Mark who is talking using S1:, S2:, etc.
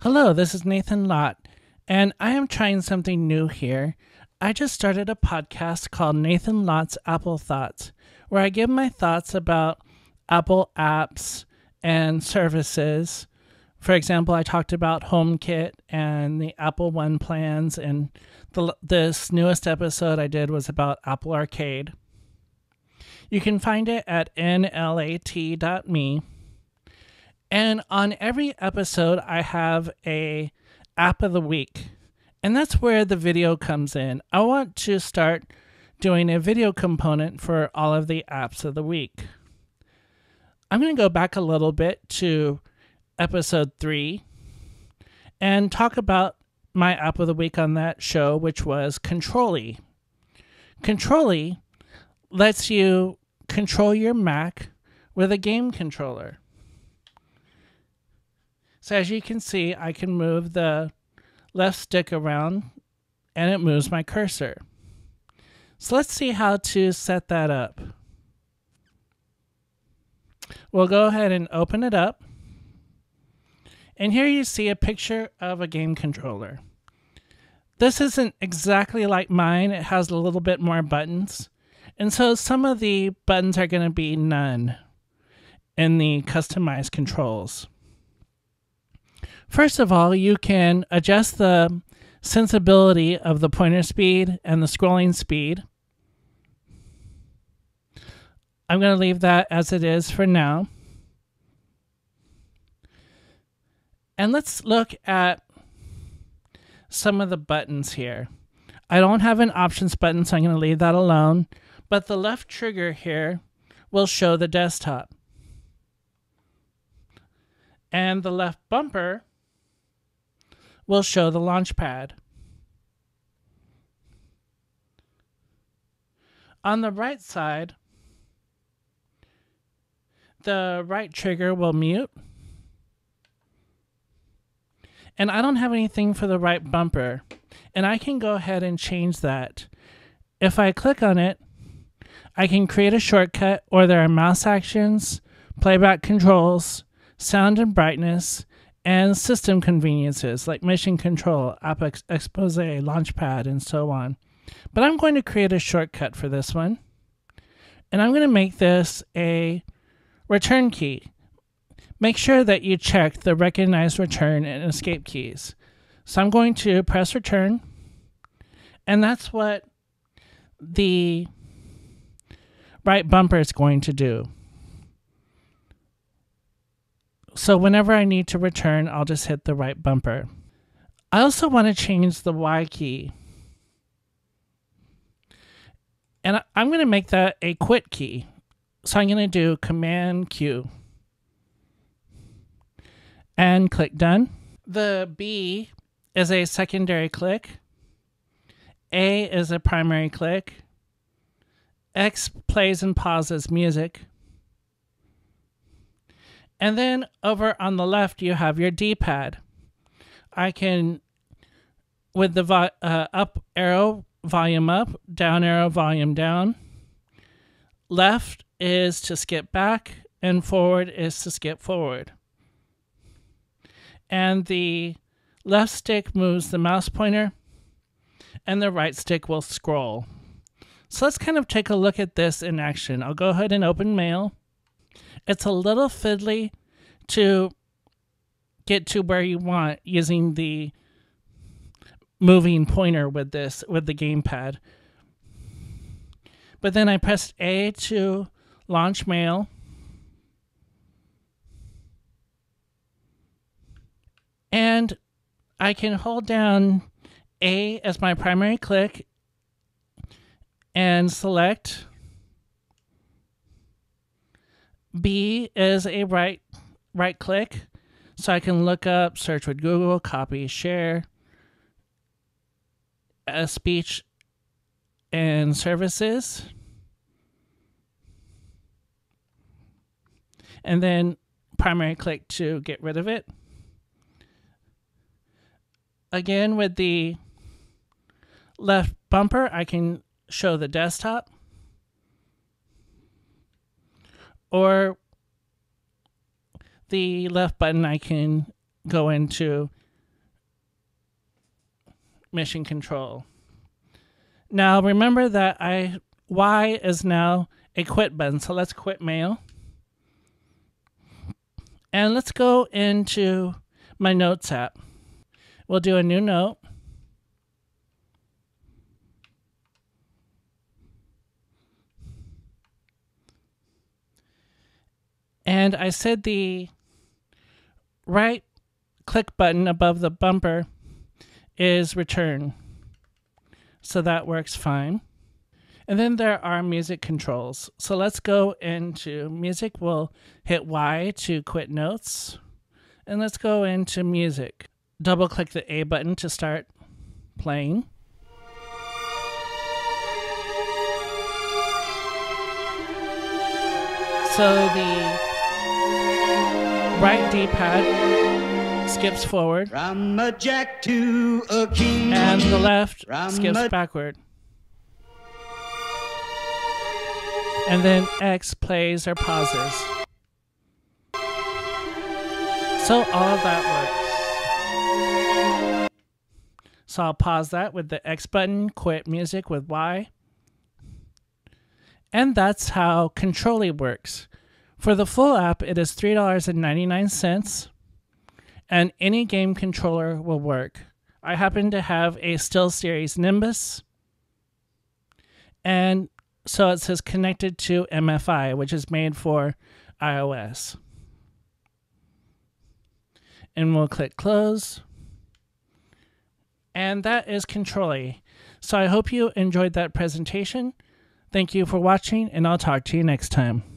S1: Hello, this is Nathan Lott, and I am trying something new here. I just started a podcast called Nathan Lott's Apple Thoughts, where I give my thoughts about Apple apps and services. For example, I talked about HomeKit and the Apple One plans, and the, this newest episode I did was about Apple Arcade. You can find it at nlat.me. And on every episode, I have a app of the week. And that's where the video comes in. I want to start doing a video component for all of the apps of the week. I'm going to go back a little bit to episode three and talk about my app of the week on that show, which was Controlly. Controlly lets you control your Mac with a game controller. So as you can see, I can move the left stick around and it moves my cursor. So let's see how to set that up. We'll go ahead and open it up. And here you see a picture of a game controller. This isn't exactly like mine. It has a little bit more buttons. And so some of the buttons are going to be none in the customized controls. First of all, you can adjust the sensibility of the pointer speed and the scrolling speed. I'm going to leave that as it is for now. And let's look at some of the buttons here. I don't have an options button, so I'm going to leave that alone. But the left trigger here will show the desktop. And the left bumper will show the launch pad. On the right side, the right trigger will mute. And I don't have anything for the right bumper. And I can go ahead and change that. If I click on it, I can create a shortcut or there are mouse actions, playback controls, sound and brightness, and system conveniences like mission control, app expose, launchpad, and so on. But I'm going to create a shortcut for this one. And I'm going to make this a return key. Make sure that you check the recognize return and escape keys. So I'm going to press return. And that's what the right bumper is going to do. So whenever I need to return, I'll just hit the right bumper. I also want to change the Y key. And I'm going to make that a quit key. So I'm going to do Command Q. And click Done. The B is a secondary click. A is a primary click. X plays and pauses music. And then over on the left, you have your D pad. I can, with the uh, up arrow, volume up, down arrow, volume down. Left is to skip back, and forward is to skip forward. And the left stick moves the mouse pointer, and the right stick will scroll. So let's kind of take a look at this in action. I'll go ahead and open mail. It's a little fiddly to get to where you want using the moving pointer with this with the gamepad. But then I pressed A to launch mail. And I can hold down A as my primary click and select B is a right right click so I can look up, search with Google, copy, share, a speech and services. And then primary click to get rid of it. Again, with the left bumper, I can show the desktop. or the left button I can go into mission control. Now remember that I Y is now a quit button, so let's quit mail. And let's go into my notes app. We'll do a new note. And I said the right click button above the bumper is return. So that works fine. And then there are music controls. So let's go into music. We'll hit Y to quit notes. And let's go into music. Double click the A button to start playing. So the right D pad skips forward.
S2: From a jack to a king.
S1: And the left
S2: From
S1: skips backward. And then X plays or pauses. So all that works. So I'll pause that with the X button, quit music with Y. And that's how Controlly works. For the full app, it is $3.99 and any game controller will work. I happen to have a SteelSeries Nimbus, and so it says connected to MFI, which is made for iOS. And we'll click close. And that is Controlly. So I hope you enjoyed that presentation. Thank you for watching, and I'll talk to you next time.